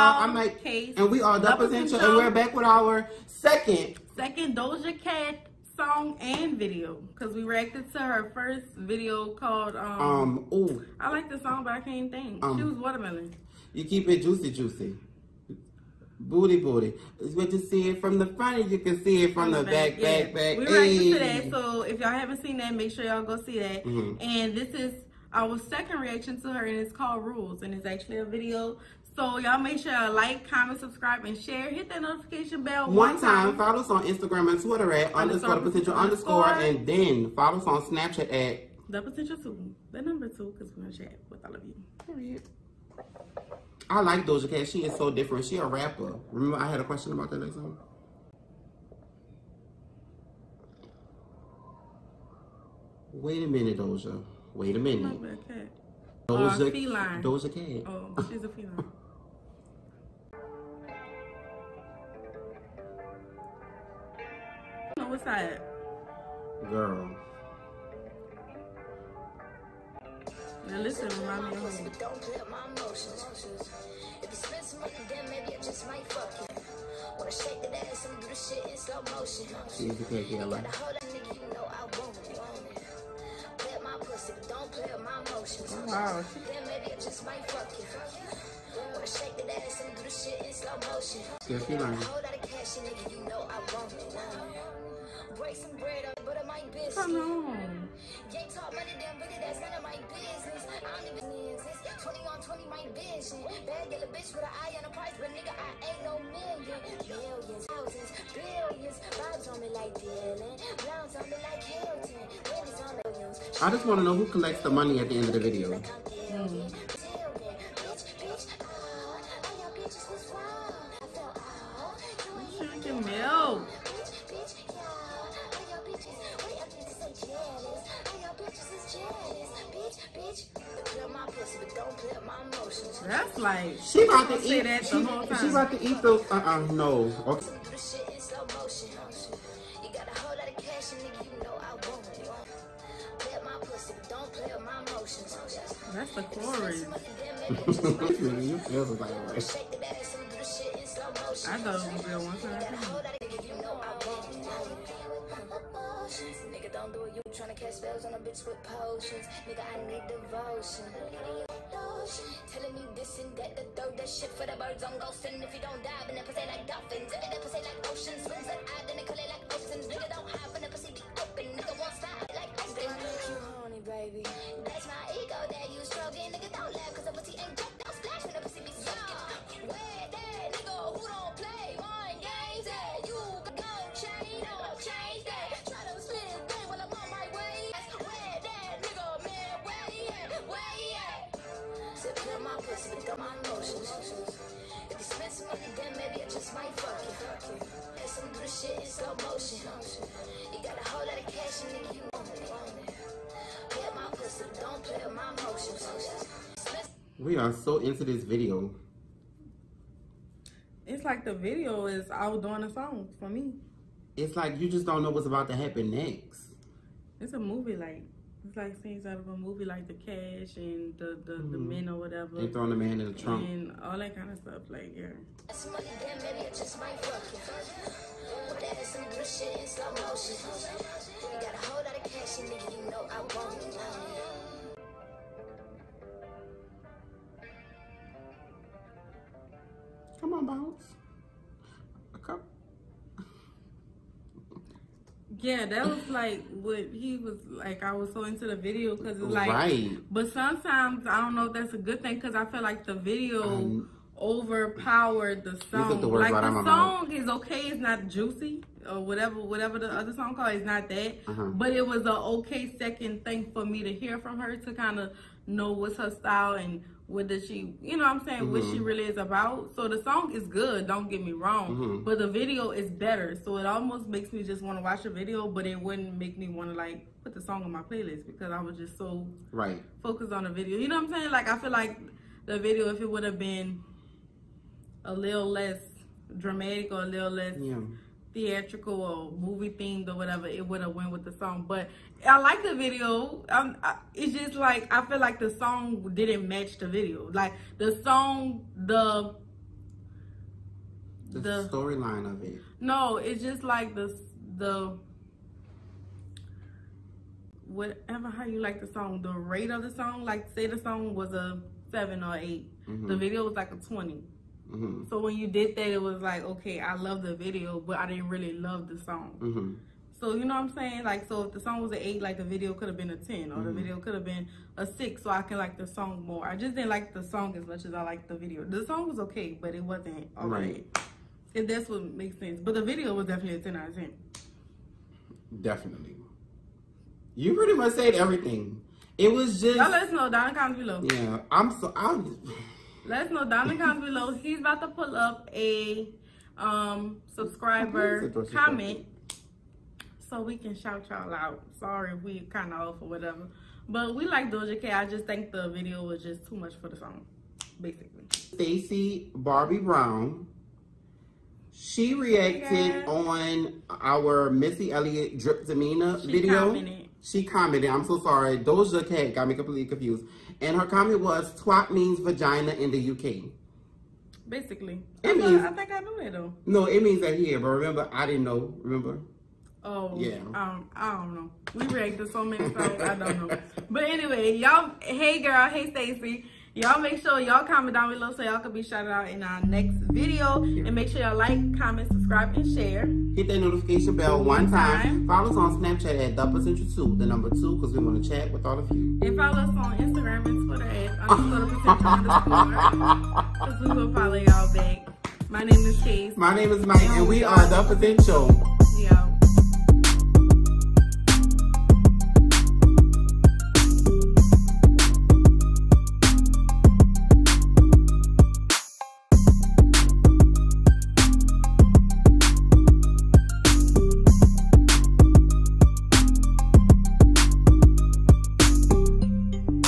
y'all. I'm like, Case, and we are the Double potential, and we're back with our second. second Doja Cat song and video because we reacted to her first video called um, Um, ooh, I like the song but I can't think. Um, she was watermelon. you keep it juicy, juicy. Booty, booty. It's what you see it from the front, and you can see it from the back, yeah. back, back. We reacted to that, so if y'all haven't seen that, make sure y'all go see that. Mhm. And this is our second reaction to her, and it's called Rules, and it's actually a video. So y'all make sure y'all like, comment, subscribe, and share. Hit that notification bell One time, follow us on Instagram and Twitter at underscore the potential underscore, and then follow us on Snapchat at The potential two, the number two, because we're gonna chat with all of you. Period. I like Doja Cat. She is so different. She a rapper. Remember, I had a question about that next song. Wait a minute, Doja. Wait a minute. Love that cat. Doja, feline. Doja Cat. Oh, she's a feline. No, what's that? Girl. Now listen, remind me of home. Don't play up my emotions. If you spend some money, then maybe I just might fuck you. Wanna shake that ass and do the shit in slow motion. She's a cat, yeah. Gotta hold that nigga, you know I want it. Play my pussy, don't play my emotions. Wow. Then maybe I just might fuck you. Wanna shake that ass and do the shit in slow motion. Yeah, feline. Hold out of cash, nigga, you know I my vision. Bad yellow bitch with an eye on the price, but nigga, I ain't no million. Millions, thousands, billions. Vibes on me like Dylan. Browns on me like Hilton. Ladies on me. I just want to know who collects the money at the end of the video. Like I'm That's like She about to eat. that she, the she about to eat the. Uh uh no. Okay. Do the shit in slow motion. You got a whole lot of cash, and nigga, you know I want it. Play up my pussy, but don't play up my emotions. that's the chorus. Then maybe just Nigga, you feel some type of way. shake that ass and do the shit in slow motion. I thought it was real one time. Hold to cast spells on a bitch with potions. Nigga, I need devotion. Telling me this and that, the third, that shit for the birds on ghosting. If you don't dive in that pussy like dolphins, if that pussy like oceans, swings that My pussy, but got my emotions. If you spend some money, then maybe I just might fuck you. And some do the shit in slow motion. You got a whole lot of cash, and nigga, you want it. Play my pussy, don't play up my emotions. We are so into this video. It's like the video is outdoing the song for me. It's like you just don't know what's about to happen next. It's a movie like it's like scenes out of a movie like the cash and the the, the mm-hmm. men or whatever They throwing the man in the trunk. and all that kind of stuff. Like yeah. Come on, then maybe I just might fuck you. Put that ass and do the shit in slow motion. You got a whole lot of cash, and nigga, you know I want it. Come on, bounce. Come. Yeah, that was like what he was like. I was so into the video because it's like, Right. but sometimes I don't know if that's a good thing because I feel like the video Um, overpowered the song. the like right the song is okay, it's not juicy or whatever, whatever the other song called. It's not that, Uh-huh. but it was a okay second thing for me to hear from her to kind of know what's her style and what does she, you know what I'm saying, what she Mm-hmm. really is about. So the song is good, don't get me wrong, Mhm. but the video is better. So it almost makes me just want to watch the video, but it wouldn't make me want to like put the song on my playlist because I was just so Right. focused on the video. You know what I'm saying? Like I feel like the video, if it would have been a little less dramatic or a little less Yeah. theatrical or movie themed or whatever, it would have went with the song. But I like the video. Um, I, it's just like I feel like the song didn't match the video. Like the song, the The, The- storyline of it. No, it's just like the the whatever how you like the song, the rate of the song. Like say the song was a seven or 8 the video was like a twenty. Hmm So when you did that, it was like okay, I love the video, but I didn't really love the song. hmm So you know what I'm saying? Like so if the song was an eight, like the video could have been a ten, or the video could have been a six, so I can like the song more. I just didn't like the song as much as I liked the video. The song was okay, but it wasn't all Right. right. If that's what makes sense. But the video was definitely a ten out of ten. Definitely. You pretty much said everything. It was just Y'all let us know down in the comments below. yeah. I'm so I'm. Let us know down in the comments below. He's about to pull up a um subscriber That's what she comment so we can shout y'all out. Sorry if we kind of off or whatever. But we like Doja Cat. I just think the video was just too much for the song, basically. Stacy Barbie Brown. She reacted Yeah. on our Missy Elliott Drip Demeanor She video. commented. She commented, I'm so sorry. Doja Cat got me completely confused. And her comment was, twat means vagina in the UK. Basically. It I, means- I think I knew that though. No, it means that here, but remember, I didn't know. Remember? Oh, Yeah. Um, I don't know. We reacted so many times. I don't know. But anyway, y'all. Hey, girl. Hey, Stacy. Y'all make sure y'all comment down below so y'all can be shouted out in our next video. And make sure y'all like, comment, subscribe, and share. Hit that notification bell one time. time. Follow us on Snapchat at the potential two, the number two, because we want to chat with all of you. And follow us on Instagram and Twitter at underscore. Because we will follow y'all back. My name is Case. My name is Mike, and we are the potential.